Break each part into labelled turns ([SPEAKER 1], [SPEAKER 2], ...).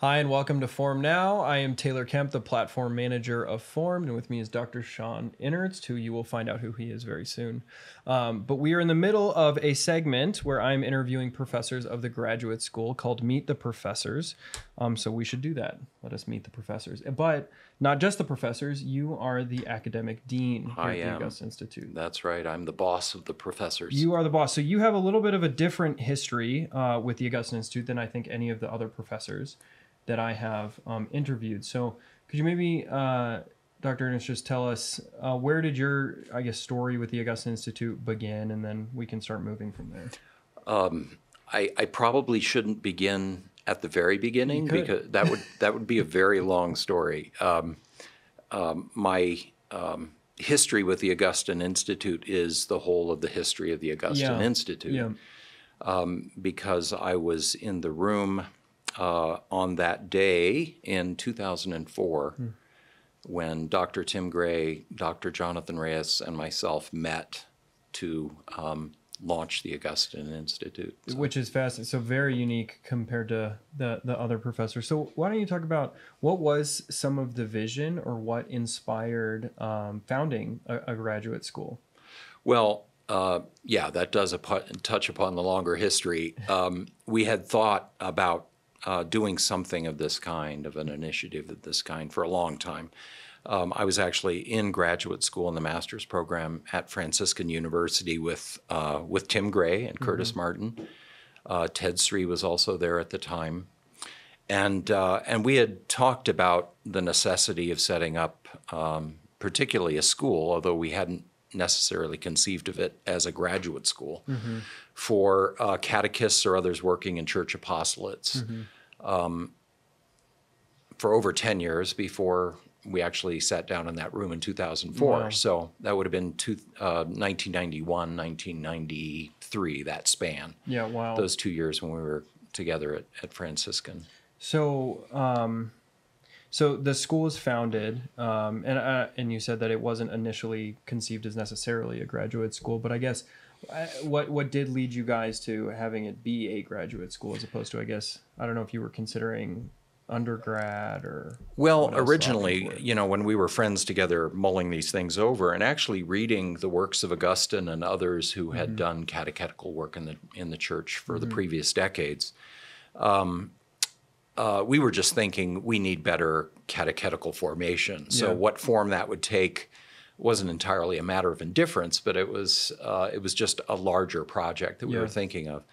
[SPEAKER 1] Hi, and welcome to FORMED Now. I am Taylor Kemp, the platform manager of FORMED, and with me is Dr. Sean Innerst, who you will find out who he is very soon. Um, but we are in the middle of a segment where I'm interviewing professors of the graduate school called Meet the Professors. Um, so we should do that. Let us meet the professors. But not just the professors, you are the academic dean here
[SPEAKER 2] I
[SPEAKER 1] at the
[SPEAKER 2] am.
[SPEAKER 1] Augustine Institute.
[SPEAKER 2] That's right. I'm the boss of the professors.
[SPEAKER 1] You are the boss. So you have a little bit of a different history uh, with the Augustine Institute than I think any of the other professors that I have um, interviewed. So could you maybe, uh, Dr. Innerst, just tell us uh, where did your, I guess, story with the Augustine Institute begin, and then we can start moving from there.
[SPEAKER 2] I, I probably shouldn't begin at the very beginning because that would that would be a very long story. Um, um, my um, history with the Augustine Institute is the whole of the history of the Augustine
[SPEAKER 1] Yeah.
[SPEAKER 2] Institute.
[SPEAKER 1] Yeah.
[SPEAKER 2] because I was in the room uh, on that day in 2004 when Dr. Tim Gray, Dr. Jonathan Reyes, and myself met to um, launch the Augustine Institute. So-
[SPEAKER 1] Which is fascinating. So very unique compared to the the other professors. So why don't you talk about what was some of the vision or what inspired um, founding a, a graduate school?
[SPEAKER 2] Well, uh, yeah, that does touch upon the longer history. Um, we had thought about uh, doing something of this kind, of an initiative of this kind, for a long time. Um, I was actually in graduate school in the master's program at Franciscan University with uh, with Tim Gray and Curtis Martin. Uh, Ted Sri was also there at the time, and uh, and we had talked about the necessity of setting up, um, particularly a school, although we hadn't necessarily conceived of it as a graduate school, for uh, catechists or others working in church apostolates. Um, for over ten years before we actually sat down in that room in 2004.
[SPEAKER 1] Wow.
[SPEAKER 2] So that would have been two, uh, 1991, 1993, that span
[SPEAKER 1] Yeah, wow.
[SPEAKER 2] those two years when we were together at, at Franciscan.
[SPEAKER 1] So, um, so the school was founded, um, and uh, and you said that it wasn't initially conceived as necessarily a graduate school, but I guess uh, what what did lead you guys to having it be a graduate school as opposed to I guess I don't know if you were considering undergrad or
[SPEAKER 2] Well,
[SPEAKER 1] what else options
[SPEAKER 2] originally, you know, when we were friends together, mulling these things over and actually reading the works of Augustine and others who had done catechetical work in the in the church for the previous decades, um, uh, we were just thinking we need better catechetical formation. So,
[SPEAKER 1] Yeah.
[SPEAKER 2] what form that would take wasn't entirely a matter of indifference, but it was uh, it was just a larger project that we
[SPEAKER 1] Yeah.
[SPEAKER 2] were thinking of.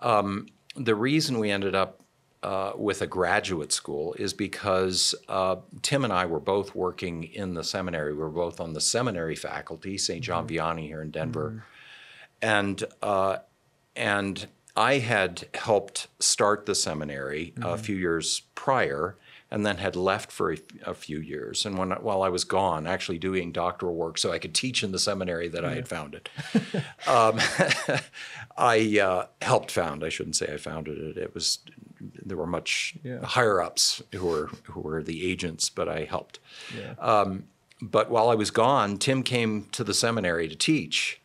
[SPEAKER 2] Um, the reason we ended up uh, with a graduate school is because uh, Tim and I were both working in the seminary. We were both on the seminary faculty, St. John Vianney here in Denver, and uh, and I had helped start the seminary a few years prior, and then had left for a, a few years. And when while I was gone, actually doing doctoral work, so I could teach in the seminary that I had founded. um, I uh, helped found. I shouldn't say I founded it. It was there were much
[SPEAKER 1] Yeah.
[SPEAKER 2] higher ups who were who were the agents, but I helped.
[SPEAKER 1] yeah.
[SPEAKER 2] But while I was gone, Tim came to the seminary to teach,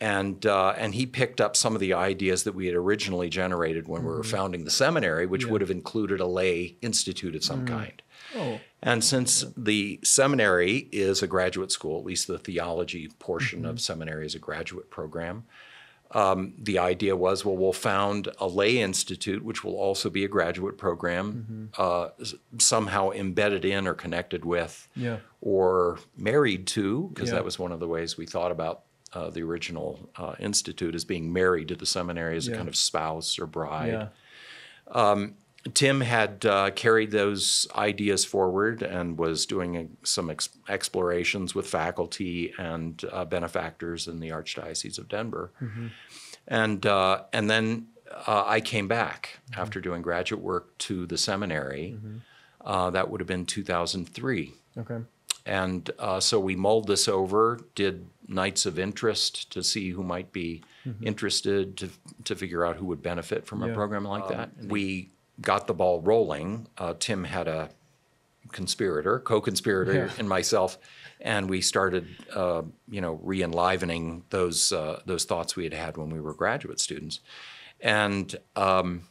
[SPEAKER 2] and uh, and he picked up some of the ideas that we had originally generated when we were founding the seminary, which would have included a lay institute of some kind.
[SPEAKER 1] oh.
[SPEAKER 2] And since the seminary is a graduate school, at least the theology portion of seminary is a graduate program, um, the idea was, well, we'll found a lay institute, which will also be a graduate program, uh, somehow embedded in or connected with,
[SPEAKER 1] Yeah.
[SPEAKER 2] or married to, because
[SPEAKER 1] Yeah.
[SPEAKER 2] that was one of the ways we thought about uh, the original uh, institute as being married to the seminary as
[SPEAKER 1] Yeah.
[SPEAKER 2] a kind of spouse or bride.
[SPEAKER 1] yeah
[SPEAKER 2] Tim had uh, carried those ideas forward and was doing uh, some ex- explorations with faculty and uh, benefactors in the Archdiocese of Denver. And, uh, and then uh, I came back after doing graduate work to the seminary. Uh, that would have been 2003.
[SPEAKER 1] okay
[SPEAKER 2] And uh, so we mulled this over, did nights of interest to see who might be interested, to, to figure out who would benefit from
[SPEAKER 1] Yeah.
[SPEAKER 2] a program like that. We got the ball rolling. Uh, Tim had a conspirator, co-conspirator,
[SPEAKER 1] Yeah.
[SPEAKER 2] and myself, and we started, uh, you know, re-enlivening those uh, those thoughts we had had when we were graduate students, and. Um,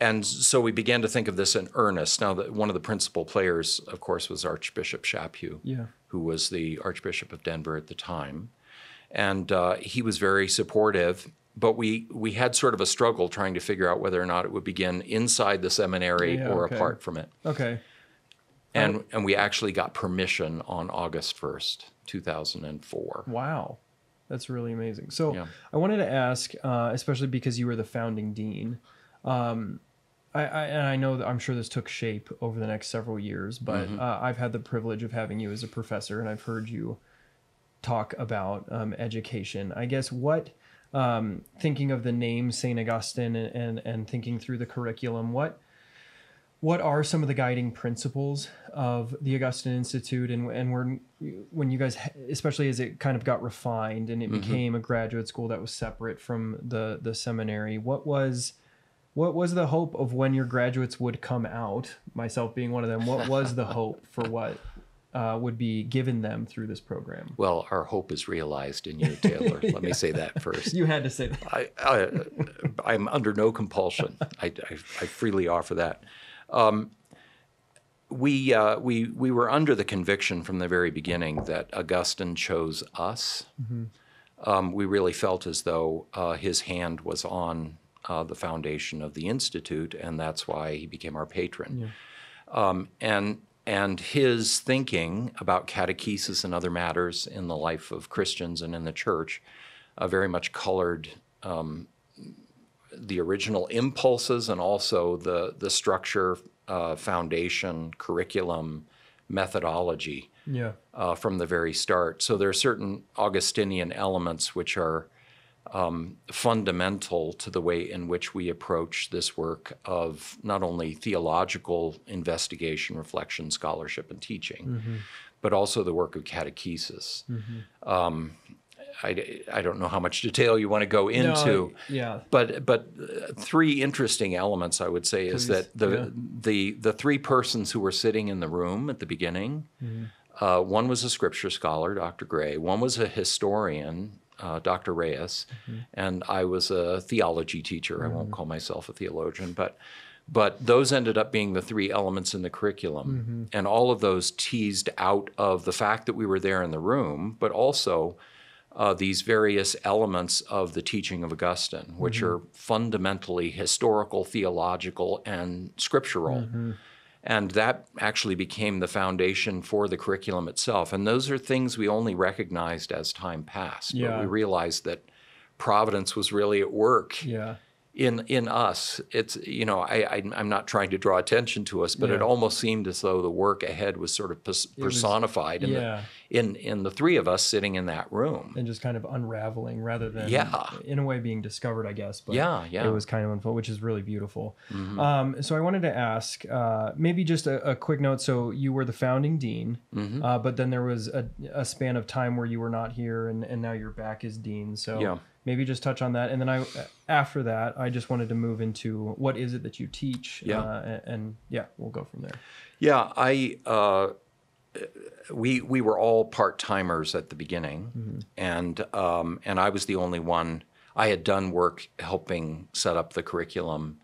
[SPEAKER 2] and so we began to think of this in earnest. Now, the, one of the principal players, of course, was Archbishop Chaput,
[SPEAKER 1] Yeah.
[SPEAKER 2] who was the Archbishop of Denver at the time, and uh, he was very supportive. But we we had sort of a struggle trying to figure out whether or not it would begin inside the seminary
[SPEAKER 1] Yeah,
[SPEAKER 2] or
[SPEAKER 1] okay.
[SPEAKER 2] apart from it.
[SPEAKER 1] Okay.
[SPEAKER 2] And and we actually got permission on August first, two thousand and four.
[SPEAKER 1] Wow. That's really amazing. So
[SPEAKER 2] Yeah.
[SPEAKER 1] I wanted to ask, uh, especially because you were the founding dean. Um, I, I, and I know that I'm sure this took shape over the next several years, but
[SPEAKER 2] Mm-hmm.
[SPEAKER 1] uh, I've had the privilege of having you as a professor, and I've heard you talk about um, education. I guess what, um, thinking of the name Saint Augustine and, and and thinking through the curriculum, what what are some of the guiding principles of the Augustine Institute and and when when you guys especially as it kind of got refined and it became a graduate school that was separate from the the seminary what was what was the hope of when your graduates would come out myself being one of them what was the hope for what uh, would be given them through this program
[SPEAKER 2] Well, our hope is realized in you, Taylor. Let me say that first.
[SPEAKER 1] you had to say that
[SPEAKER 2] I, I, I'm under no compulsion. I, I, I freely offer that. Um, we, uh, we, we were under the conviction from the very beginning that Augustine chose us. Um, we really felt as though uh, his hand was on uh, the foundation of the Institute, and that's why he became our patron. Um, and, and his thinking about catechesis and other matters in the life of Christians and in the church uh, very much colored the original impulses and also the the structure, uh, foundation, curriculum, methodology
[SPEAKER 1] yeah
[SPEAKER 2] uh, from the very start. So there are certain Augustinian elements which are um, fundamental to the way in which we approach this work of not only theological investigation, reflection, scholarship, and teaching, but also the work of catechesis. Um, I, I don't know how much detail you want to go into.
[SPEAKER 1] No, yeah
[SPEAKER 2] But but uh, three interesting elements I would say is that the
[SPEAKER 1] yeah.
[SPEAKER 2] the the three persons who were sitting in the room at the beginning,
[SPEAKER 1] Mm-hmm.
[SPEAKER 2] uh, one was a scripture scholar, Dr. Gray. One was a historian, uh, Dr. Reyes,
[SPEAKER 1] Mm-hmm.
[SPEAKER 2] and I was a theology teacher. I won't call myself a theologian, but but those ended up being the three elements in the curriculum,
[SPEAKER 1] Mm-hmm.
[SPEAKER 2] and all of those teased out of the fact that we were there in the room, but also uh, these various elements of the teaching of Augustine, which are fundamentally historical, theological, and scriptural. And that actually became the foundation for the curriculum itself. And those are things we only recognized as time passed.
[SPEAKER 1] Yeah.
[SPEAKER 2] But we realized that providence was really at work
[SPEAKER 1] yeah
[SPEAKER 2] in in us. It's you know I, I I'm not trying to draw attention to us, but it almost seemed as though the work ahead was sort of pers-
[SPEAKER 1] was-
[SPEAKER 2] personified in
[SPEAKER 1] yeah.
[SPEAKER 2] the in in the three of us sitting in that room.
[SPEAKER 1] and just kind of unraveling rather than
[SPEAKER 2] Yeah.
[SPEAKER 1] in a way being discovered i guess but
[SPEAKER 2] Yeah, yeah. Mm-hmm.
[SPEAKER 1] it was kind of unfold which is really beautiful um, so i wanted to ask uh, maybe just a, a quick note so you were the founding dean
[SPEAKER 2] Mm-hmm.
[SPEAKER 1] uh, but then there was a, a span of time where you were not here and, and now you're back as dean so
[SPEAKER 2] Yeah.
[SPEAKER 1] maybe just touch on that and then i after that i just wanted to move into what is it that you teach
[SPEAKER 2] Yeah.
[SPEAKER 1] uh, and, and yeah we'll go from there
[SPEAKER 2] Yeah, I uh, we we were all part timers at the beginning,
[SPEAKER 1] Mm-hmm.
[SPEAKER 2] and um, and I was the only one. I had done work helping set up the curriculum,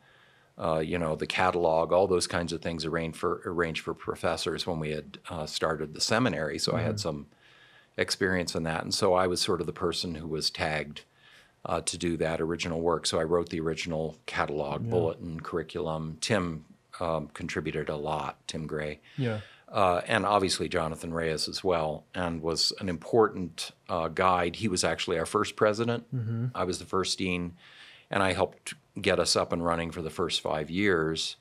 [SPEAKER 2] uh, you know, the catalog, all those kinds of things arranged for arranged for professors when we had uh, started the seminary. So I
[SPEAKER 1] Mm-hmm.
[SPEAKER 2] had some experience in that, and so I was sort of the person who was tagged uh, to do that original work. So I wrote the original catalog, bulletin, curriculum. Tim um, contributed a lot. Tim Gray
[SPEAKER 1] yeah
[SPEAKER 2] uh, and obviously Jonathan Reyes as well, and was an important uh, guide. He was actually our first president. I was the first dean, and I helped get us up and running for the first five years.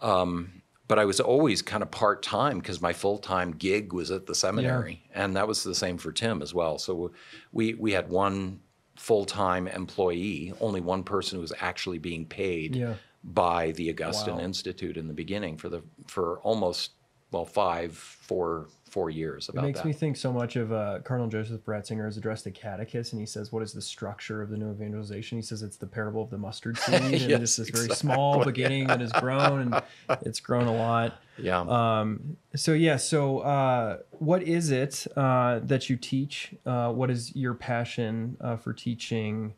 [SPEAKER 2] Um, but I was always kind of part time because my full time gig was at the seminary, and that was the same for Tim as well. So we we had one full time employee, only one person who was actually being paid
[SPEAKER 1] Yeah.
[SPEAKER 2] by the Augustine
[SPEAKER 1] Wow.
[SPEAKER 2] Institute in the beginning for the for almost well five four four years
[SPEAKER 1] It makes
[SPEAKER 2] that.
[SPEAKER 1] me think so much of uh, Cardinal Joseph Ratzinger has addressed a catechist, and he says, "What is the structure of the new evangelization?" He says it's the parable of the mustard seed, and
[SPEAKER 2] Yes,
[SPEAKER 1] it's this very small beginning that has grown, and it's grown a lot.
[SPEAKER 2] yeah.
[SPEAKER 1] Um, so yeah, so uh, what is it uh, that you teach? Uh, what is your passion uh, for teaching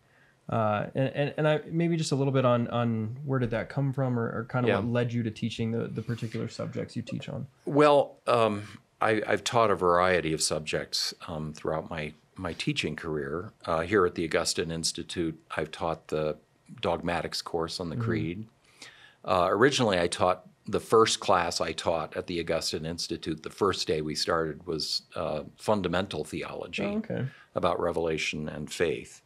[SPEAKER 1] Uh, and, and, and I maybe just a little bit on on where did that come from, or, or kind of
[SPEAKER 2] Yeah.
[SPEAKER 1] what led you to teaching the the particular subjects you teach on.
[SPEAKER 2] Well, um, I, I've taught a variety of subjects um, throughout my, my teaching career. Uh, here at the Augustine Institute, I've taught the dogmatics course on the Creed. Uh, originally, I taught the first class I taught at the Augustine Institute. The first day we started was uh, fundamental theology
[SPEAKER 1] Oh, okay.
[SPEAKER 2] about revelation and faith.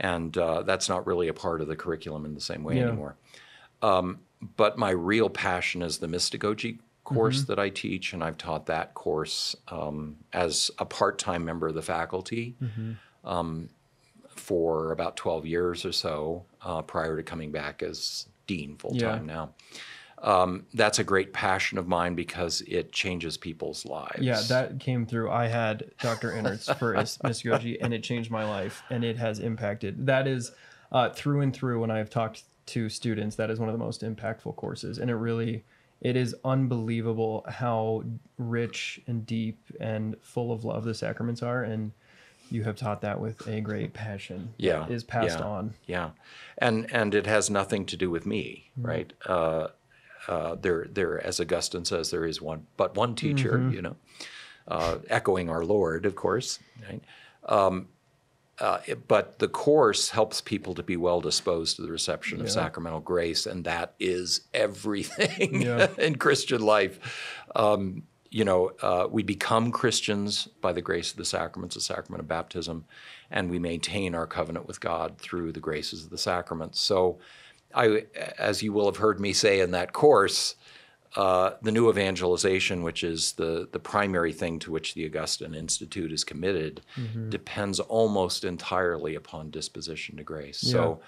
[SPEAKER 2] And uh, that's not really a part of the curriculum in the same way
[SPEAKER 1] Yeah.
[SPEAKER 2] anymore. Um, but my real passion is the mystagogy course that I teach, and I've taught that course um, as a part time member of the faculty um, for about 12 years or so uh, prior to coming back as dean full time now. Um, that's a great passion of mine because it changes people's lives.
[SPEAKER 1] Yeah, that came through. I had Dr. Innerst for Is- mystagogy, and it changed my life, and it has impacted. That is uh, through and through. When I've talked to students, that is one of the most impactful courses, and it really, it is unbelievable how rich and deep and full of love the sacraments are, and you have taught that with a great passion.
[SPEAKER 2] yeah,
[SPEAKER 1] is passed
[SPEAKER 2] yeah,
[SPEAKER 1] on.
[SPEAKER 2] Yeah, and and it has nothing to do with me,
[SPEAKER 1] Mm-hmm.
[SPEAKER 2] right? Uh, uh, there, there, as Augustine says, there is one, but one teacher.
[SPEAKER 1] Mm-hmm.
[SPEAKER 2] You know, uh, echoing our Lord, of course. Right? Um, uh, but the course helps people to be well disposed to the reception of sacramental grace, and that is everything
[SPEAKER 1] Yeah.
[SPEAKER 2] in Christian life. Um, you know, uh, we become Christians by the grace of the sacraments, the sacrament of baptism, and we maintain our covenant with God through the graces of the sacraments. So, I, as you will have heard me say in that course, uh, the new evangelization, which is the, the primary thing to which the Augustine Institute is committed, depends almost entirely upon disposition to grace. So,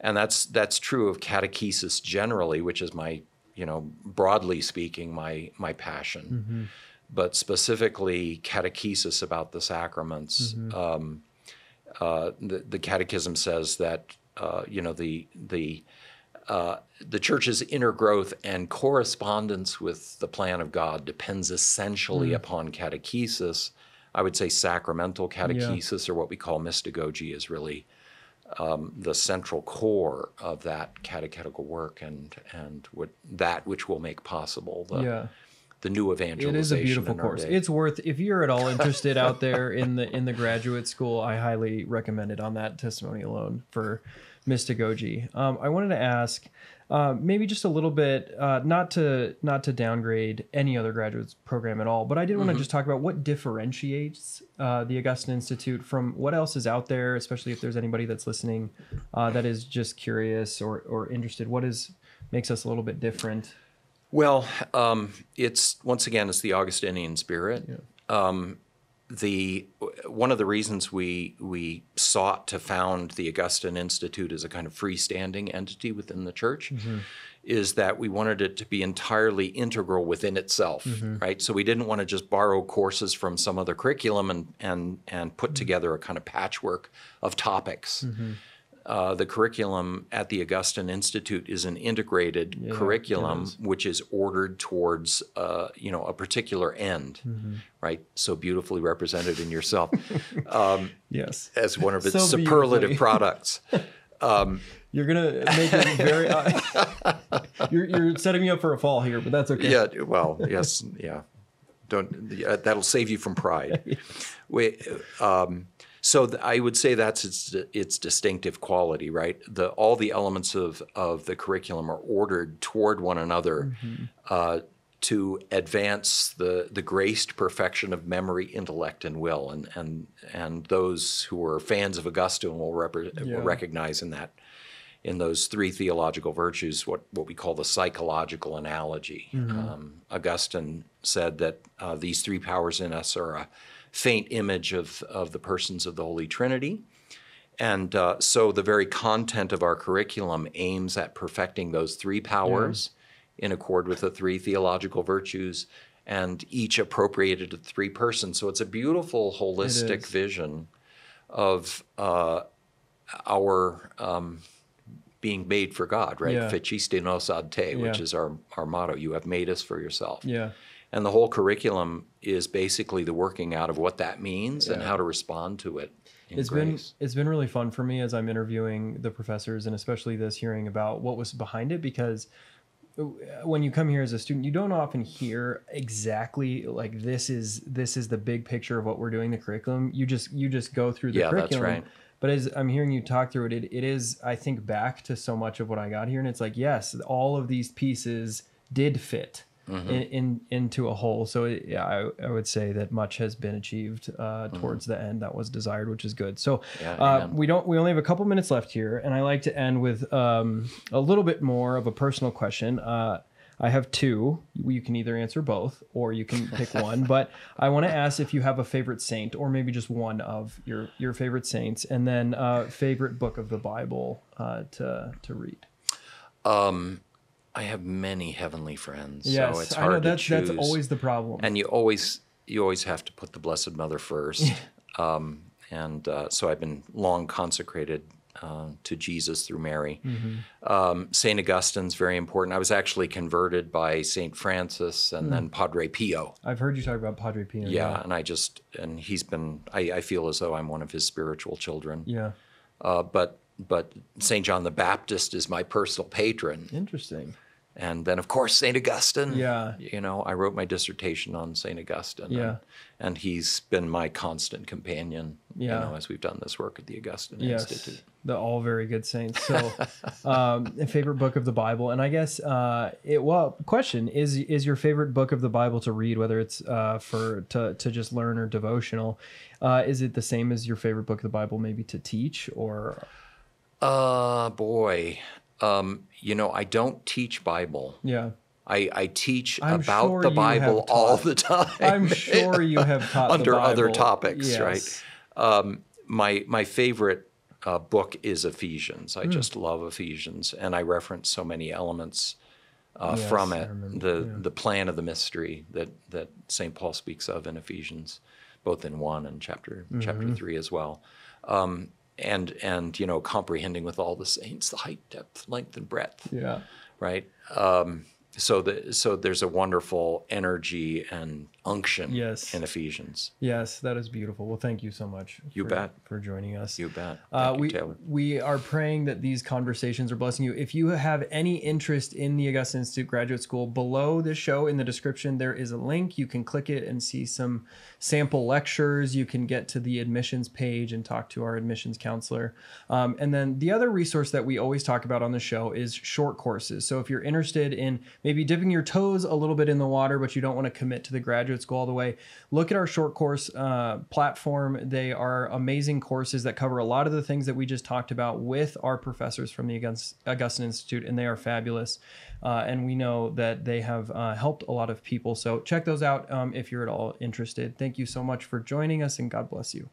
[SPEAKER 2] and that's that's true of catechesis generally, which is my, you know, broadly speaking, my my passion. But specifically, catechesis about the sacraments. Um, uh, the, the Catechism says that uh, you know the the uh, the church's inner growth and correspondence with the plan of God depends essentially upon catechesis. I would say sacramental catechesis, or what we call mystagogy, is really um, the central core of that catechetical work, and and what that which will make possible the
[SPEAKER 1] yeah.
[SPEAKER 2] The new
[SPEAKER 1] It
[SPEAKER 2] evangelization.
[SPEAKER 1] is a beautiful course.
[SPEAKER 2] day.
[SPEAKER 1] It's worth if you're at all interested out there in the in the graduate school. I highly recommend it on that testimony alone for mystagogy. Um, I wanted to ask, uh, maybe just a little bit, uh, not to not to downgrade any other graduate program at all, but I did want to just talk about what differentiates uh, the Augustine Institute from what else is out there, especially if there's anybody that's listening uh, that is just curious or or interested. What is makes us a little bit different?
[SPEAKER 2] Well, um, it's once again it's the Augustinian spirit. Um, the one of the reasons we we sought to found the Augustine Institute as a kind of freestanding entity within the church is that we wanted it to be entirely integral within itself, right? So we didn't want to just borrow courses from some other curriculum and and and put together a kind of patchwork of topics. Uh, the curriculum at the Augustine Institute is an integrated
[SPEAKER 1] it
[SPEAKER 2] curriculum which is ordered towards uh, you know a particular end,
[SPEAKER 1] Mm-hmm.
[SPEAKER 2] right? So beautifully represented in yourself
[SPEAKER 1] Yes.
[SPEAKER 2] as one of its
[SPEAKER 1] So
[SPEAKER 2] superlative products.
[SPEAKER 1] You're gonna make it very. Uh, you're you're setting me up for a fall here, but that's okay.
[SPEAKER 2] Yeah, well, yes, yeah. Don't yeah, that'll save you from pride. We, um, so th- I would say that's its its distinctive quality, right? The all the elements of of the curriculum are ordered toward one another uh, to advance the the graced perfection of memory, intellect, and will, and and and those who are fans of Augustine will, repre-
[SPEAKER 1] Yeah.
[SPEAKER 2] will recognize in that in those three theological virtues, what, what we call the psychological analogy. Um, Augustine said that uh, these three powers in us are a faint image of, of the persons of the Holy Trinity. And uh, so the very content of our curriculum aims at perfecting those three powers in accord with the three theological virtues and each appropriated to three persons. So it's a beautiful holistic vision of uh, our um, being made for God, right?
[SPEAKER 1] Yeah.
[SPEAKER 2] Fecisti nos ad te, which
[SPEAKER 1] Yeah.
[SPEAKER 2] is our, our motto. You have made us for yourself.
[SPEAKER 1] Yeah.
[SPEAKER 2] And the whole curriculum is basically the working out of what that means and how to respond to it.
[SPEAKER 1] It's
[SPEAKER 2] grace.
[SPEAKER 1] been it's been really fun for me as I'm interviewing the professors and especially this hearing about what was behind it because when you come here as a student you don't often hear exactly like this is this is the big picture of what we're doing the curriculum you just you just go through the
[SPEAKER 2] Yeah, that's
[SPEAKER 1] curriculum
[SPEAKER 2] right.
[SPEAKER 1] but as i'm hearing you talk through it, it it is i think back to so much of what i got here and it's like yes all of these pieces did fit
[SPEAKER 2] Mm-hmm.
[SPEAKER 1] in, in into a whole. So it, yeah I, I would say that much has been achieved uh, towards the end that was desired which is good. So
[SPEAKER 2] Mm-hmm. Yeah,
[SPEAKER 1] uh, we don't we only have a couple minutes left here and i like to end with um, a little bit more of a personal question. Uh, i have two. You can either answer both or you can pick one but i want to ask if you have a favorite saint or maybe just one of your your favorite saints and then uh, favorite book of the bible uh, to to read
[SPEAKER 2] I have many heavenly friends,
[SPEAKER 1] yes
[SPEAKER 2] so it's
[SPEAKER 1] i
[SPEAKER 2] hard
[SPEAKER 1] know that's
[SPEAKER 2] to choose.
[SPEAKER 1] that's always the problem
[SPEAKER 2] and you always you always have to put the Blessed Mother first. um, and uh, so I've been long consecrated uh, to Jesus through Mary.
[SPEAKER 1] Mm-hmm.
[SPEAKER 2] Um, Saint Augustine's very important. I was actually converted by Saint Francis and
[SPEAKER 1] Hmm.
[SPEAKER 2] then Padre Pio.
[SPEAKER 1] i've heard you talk about padre pio
[SPEAKER 2] Yeah, and I just and he's been. I, I feel as though I'm one of his spiritual children.
[SPEAKER 1] yeah
[SPEAKER 2] Uh, but but Saint John the Baptist is my personal patron,
[SPEAKER 1] interesting
[SPEAKER 2] and then of course Saint Augustine.
[SPEAKER 1] Yeah.
[SPEAKER 2] you know, I wrote my dissertation on Saint Augustine.
[SPEAKER 1] Yeah.
[SPEAKER 2] and, and he's been my constant companion.
[SPEAKER 1] Yeah.
[SPEAKER 2] you know, as we've done this work at the Augustine
[SPEAKER 1] yes
[SPEAKER 2] Institute.
[SPEAKER 1] the all very good saints so um favorite book of the bible and i guess uh it well question is is your favorite book of the bible to read whether it's uh for to to just learn or devotional uh is it the same as your favorite book of the bible maybe to teach or
[SPEAKER 2] Uh boy, um, you know, I don't teach Bible.
[SPEAKER 1] yeah
[SPEAKER 2] I, I teach
[SPEAKER 1] I'm
[SPEAKER 2] about
[SPEAKER 1] sure
[SPEAKER 2] the Bible all the time.
[SPEAKER 1] i'm sure you have taught
[SPEAKER 2] under other topics, right?
[SPEAKER 1] Yes.
[SPEAKER 2] my my favorite uh, book is Ephesians. I just love Ephesians, and I reference so many elements uh,
[SPEAKER 1] Yes,
[SPEAKER 2] from it.
[SPEAKER 1] remember,
[SPEAKER 2] The
[SPEAKER 1] yeah.
[SPEAKER 2] the plan of the mystery that that Saint Paul speaks of in Ephesians, both in one and chapter
[SPEAKER 1] Mm-hmm.
[SPEAKER 2] chapter three as well. Um, and and you know comprehending with all the saints the height, depth, length, and breadth
[SPEAKER 1] yeah
[SPEAKER 2] right? Um, so the so there's a wonderful energy and unction
[SPEAKER 1] Yes.
[SPEAKER 2] in Ephesians.
[SPEAKER 1] yes that is beautiful well thank you so much
[SPEAKER 2] You
[SPEAKER 1] for,
[SPEAKER 2] bet.
[SPEAKER 1] for joining us
[SPEAKER 2] You bet.
[SPEAKER 1] Uh,
[SPEAKER 2] you,
[SPEAKER 1] we,
[SPEAKER 2] Taylor.
[SPEAKER 1] we are praying that these conversations are blessing you. If you have any interest in the Augustine Institute Graduate School, below this show in the description, there is a link. You can click it and see some sample lectures. You can get to the admissions page and talk to our admissions counselor. Um, and then the other resource that we always talk about on the show is short courses. So if you're interested in maybe dipping your toes a little bit in the water, but you don't want to commit to the graduate school all the way, look at our short course uh, platform. They are amazing courses that cover a lot of the things that we just talked about with our professors from the August- Augustine Institute, and they are fabulous. Uh, and we know that they have uh, helped a lot of people. So check those out um, if you're at all interested. Thank you so much for joining us, and God bless you.